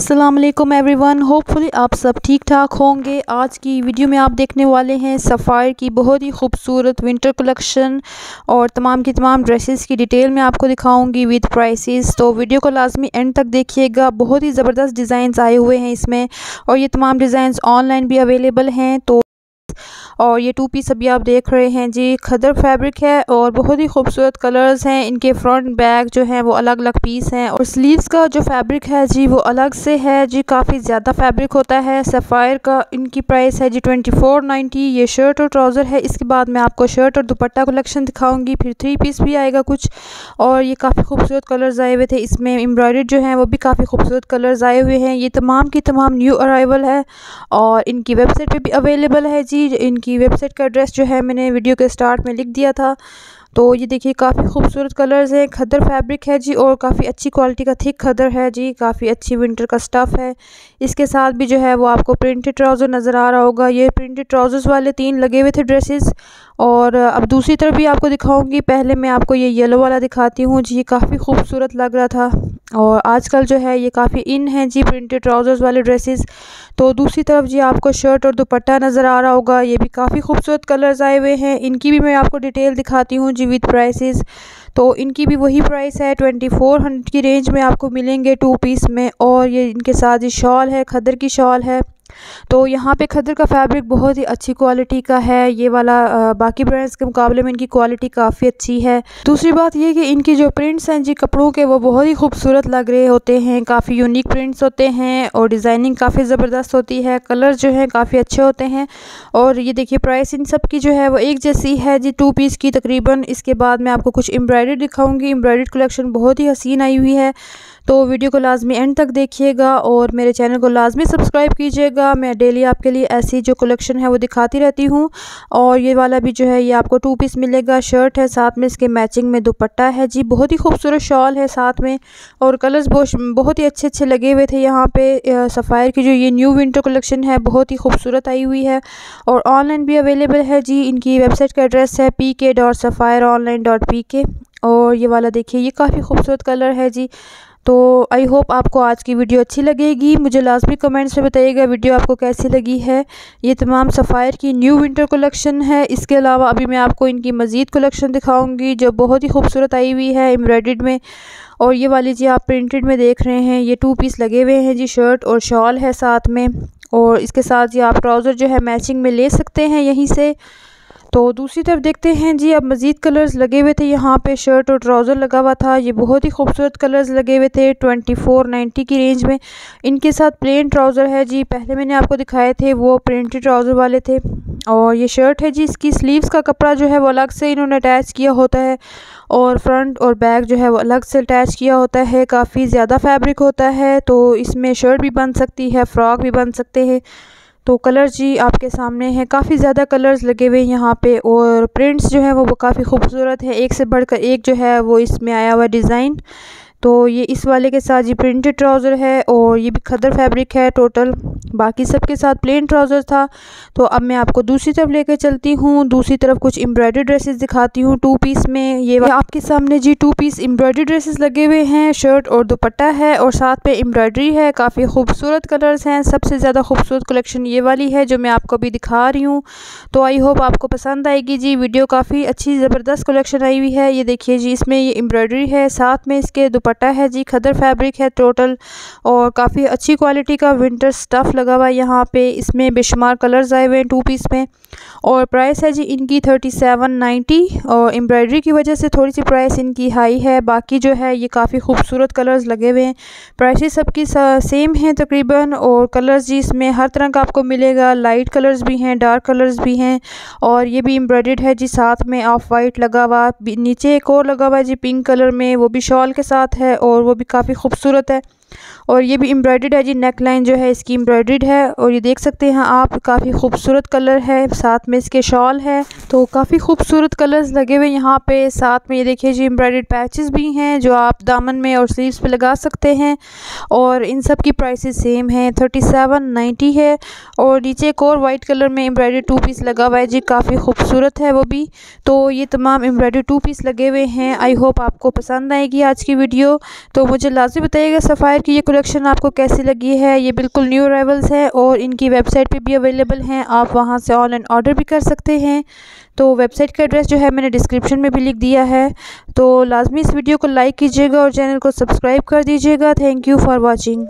अस्सलाम every one hopefully आप सब ठीक ठाक होंगे. आज की वीडियो में आप देखने वाले हैं सफ़ायर की बहुत ही खूबसूरत विंटर कलेक्शन और तमाम की तमाम ड्रेसेस की डिटेल में आपको दिखाऊँगी विद प्राइसेस तो वीडियो को लाजमी एंड तक देखिएगा. बहुत ही ज़बरदस्त डिज़ाइंस आए हुए हैं इसमें और ये तमाम डिज़ाइंस ऑनलाइन भी अवेलेबल हैं. तो और ये टू पीस अभी आप देख रहे हैं, जी खदर फैब्रिक है और बहुत ही खूबसूरत कलर्स हैं। इनके फ्रंट, बैक जो है वो अलग अलग पीस हैं और स्लीव्स का जो फैब्रिक है, जी वो अलग से है, जी काफ़ी ज़्यादा फैब्रिक होता है। सफ़ायर का इनकी प्राइस है जी ट्वेंटी फोर नाइन्टी ये शर्ट और ट्राउज़र है, इसके बाद मैं आपको शर्ट और दुपट्टा कलेक्शन दिखाऊँगी, फिर थ्री पीस भी आएगा कुछ। और ये काफ़ी खूबसूरत कलर्स आए हुए थे, इसमें एम्ब्रॉयड जो है वो भी काफ़ी खूबसूरत कलर्स आए हुए हैं। ये तमाम की तमाम न्यू अराइवल है और इनकी वेबसाइट पर भी अवेलेबल है, जी इनकी की वेबसाइट का एड्रेस जो है मैंने वीडियो के स्टार्ट में लिख दिया था। तो ये देखिए, काफ़ी खूबसूरत कलर्स हैं। खदर फैब्रिक है जी और काफ़ी अच्छी क्वालिटी का थिक खदर है जी। काफ़ी अच्छी विंटर का स्टफ़ है। इसके साथ भी जो है वो आपको प्रिंटेड ट्राउज़र नज़र आ रहा होगा। ये प्रिंटेड ट्राउज़र्स वाले तीन लगे हुए थे ड्रेसेस और अब दूसरी तरफ़ भी आपको दिखाऊँगी। पहले मैं आपको ये येलो वाला दिखाती हूँ जी। काफ़ी खूबसूरत लग रहा था। और आजकल जो है ये काफ़ी इन है जी प्रिंटेड ट्राउज़र्स वाले ड्रेसेस तो दूसरी तरफ़ जी आपको शर्ट और दुपट्टा नज़र आ रहा होगा। ये भी काफ़ी खूबसूरत कलर्स आए हुए हैं। इनकी भी मैं आपको डिटेल दिखाती हूँ जी विद प्राइसेस तो इनकी भी वही प्राइस है ट्वेंटी फोर हंड्रेड की रेंज में आपको मिलेंगे टू पीस में। और ये इनके साथ ही शॉल है, खदर की शॉल है। तो यहाँ पे खदर का फैब्रिक बहुत ही अच्छी क्वालिटी का है। ये वाला बाकी ब्रांड्स के मुकाबले में इनकी क्वालिटी काफ़ी अच्छी है। दूसरी बात ये कि इनकी जो प्रिंट्स हैं जी कपड़ों के, वो बहुत ही खूबसूरत लग रहे होते हैं। काफ़ी यूनिक प्रिंट्स होते हैं और डिज़ाइनिंग काफ़ी ज़बरदस्त होती है। कलर जो है काफ़ी अच्छे होते हैं। और ये देखिए प्राइस इन सब की जो है, वो एक जैसी है जी टू पीस की तकरीबन। इसके बाद मैं आपको कुछ एम्ब्रॉयडरी दिखाऊँगी। एम्ब्रॉयड कलेक्शन बहुत ही हसीन आई हुई है। तो वीडियो को लाजमी एंड तक देखिएगा और मेरे चैनल को लाजमी सब्सक्राइब कीजिएगा। मैं डेली आपके लिए ऐसी जो कलेक्शन है वो दिखाती रहती हूँ और ये वाला भी जो है ये आपको टू पीस मिलेगा। शर्ट है, साथ में इसके मैचिंग में दुपट्टा है जी। बहुत ही खूबसूरत शॉल है साथ में और कलर्स बहुत ही अच्छे अच्छे लगे हुए थे यहाँ पे। सफ़ायर की जो ये न्यू विंटर कलेक्शन है, बहुत ही खूबसूरत आई हुई है और ऑनलाइन भी अवेलेबल है जी। इनकी वेबसाइट का एड्रेस है P K dot Sapphire online dot P K और ये वाला देखिए, ये काफ़ी खूबसूरत कलर है जी। तो आई होप आपको आज की वीडियो अच्छी लगेगी। मुझे लाजमी कमेंट्स में बताइएगा वीडियो आपको कैसी लगी है। ये तमाम सफ़ायर की न्यू विंटर कलेक्शन है। इसके अलावा अभी मैं आपको इनकी मज़ीद कलेक्शन दिखाऊँगी, जो बहुत ही खूबसूरत आई हुई है एम्ब्रॉयड में। और ये वाली जी आप प्रिंटेड में देख रहे हैं, ये टू पीस लगे हुए हैं जी शर्ट और शॉल है साथ में। और इसके साथ जी आप ट्राउज़र जो है मैचिंग में ले सकते हैं यहीं से। तो दूसरी तरफ़ देखते हैं, जी अब मज़ीद कलर्स लगे हुए थे, यहाँ पे शर्ट और ट्राउज़र लगा हुआ था, ये बहुत ही खूबसूरत कलर्स लगे हुए थे ट्वेंटी फोर नाइन्टी की रेंज में। इनके साथ प्लेन ट्राउज़र है जी, पहले मैंने आपको दिखाए थे, वो प्रिंटेड ट्राउज़र वाले थे। और ये शर्ट है जी, इसकी स्लीव्स का कपड़ा जो है वो अलग से इन्होंने अटैच किया होता है, और फ्रंट और बैक जो है वो अलग से अटैच किया होता है, काफ़ी ज़्यादा फैब्रिक होता है तो इसमें शर्ट भी बन सकती है फ़्रॉक भी बन सकते हैं। तो कलर जी आपके सामने हैं। काफ़ी ज़्यादा कलर्स लगे हुए हैं यहाँ पे और प्रिंट्स जो है वो वो काफ़ी खूबसूरत है। एक से बढ़कर एक जो है वो इसमें आया हुआ डिज़ाइन। तो ये इस वाले के साथ ये प्रिंटेड ट्राउज़र है और ये भी खदर फैब्रिक है टोटल बाकी सब के साथ प्लेन ट्राउज़र था। तो अब मैं आपको दूसरी तरफ़ लेकर चलती हूँ। दूसरी तरफ़ कुछ एम्ब्रॉयडरी ड्रेसेस दिखाती हूँ टू पीस में। ये आपके सामने जी टू पीस एम्ब्रॉयडरी ड्रेसेस लगे हुए हैं। शर्ट और दुपट्टा है और साथ में एम्ब्रॉयडरी है। काफ़ी खूबसूरत कलर्स हैं। सबसे ज़्यादा खूबसूरत कलेक्शन ये वाली है जो मैं आपको अभी दिखा रही हूँ। तो आई होप आपको पसंद आएगी जी। वीडियो काफ़ी अच्छी ज़बरदस्त कलेक्शन आई हुई है। ये देखिए जी, इसमें ये एम्ब्रॉयडरी है। साथ में इसके दुपट्टा दुपट्टा है जी, खदर फैब्रिक है टोटल और काफ़ी अच्छी क्वालिटी का विंटर स्टफ़ लगा हुआ है यहाँ पे। इसमें बेशुमार कलर्स आए हुए हैं टू पीस में। और प्राइस है जी इनकी थर्टी सेवन नाइन्टी और एम्ब्रॉयडरी की वजह से थोड़ी सी प्राइस इनकी हाई है। बाकी जो है ये काफ़ी खूबसूरत कलर्स लगे हुए हैं। प्राइसेस सबकी सेम हैं तकरीबन और कलर्स जी इसमें हर तरह का आपको मिलेगा। लाइट कलर्स भी हैं डार्क कलर्स भी हैं और ये भी एम्ब्रॉयड है जी, साथ में ऑफ़ वाइट लगा हुआ। नीचे एक और लगा हुआ है जी पिंक कलर में, वो भी शॉल के साथ है और वो भी काफ़ी खूबसूरत है। और ये भी एम्ब्रॉयड है जी नेक लाइन जो है इसकी एम्ब्रॉयड है और ये देख सकते हैं आप, काफ़ी खूबसूरत कलर है, साथ में इसके शॉल है। तो काफ़ी खूबसूरत कलर्स लगे हुए यहाँ पे, साथ में ये देखिए जी एम्ब्रॉयड पैचेस भी हैं जो आप दामन में और स्लीव्स पे लगा सकते हैं। और इन सब की प्राइसेस सेम हैं थर्टी सेवन नाइन्टी है और नीचे एक और वाइट कलर में एम्ब्रॉयड टू पीस लगा हुआ है जी, काफ़ी खूबसूरत है वो भी। तो ये तमाम एम्ब्रॉयड टू पीस लगे हुए हैं। आई होप आपको पसंद आएगी आज की वीडियो तो मुझे लाजमी बताइएगा, सफ़ायर की ये कलेक्शन आपको कैसी लगी है? ये बिल्कुल न्यू अरावल्स है और इनकी वेबसाइट पे भी अवेलेबल हैं। आप वहाँ से ऑनलाइन ऑर्डर भी कर सकते हैं। तो वेबसाइट का एड्रेस जो है मैंने डिस्क्रिप्शन में भी लिख दिया है। तो लाजमी इस वीडियो को लाइक कीजिएगा और चैनल को सब्सक्राइब कर दीजिएगा। Thank you for watching